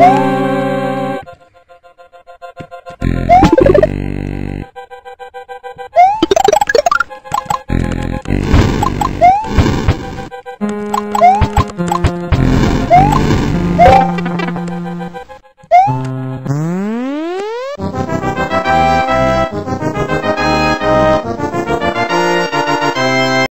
Woo!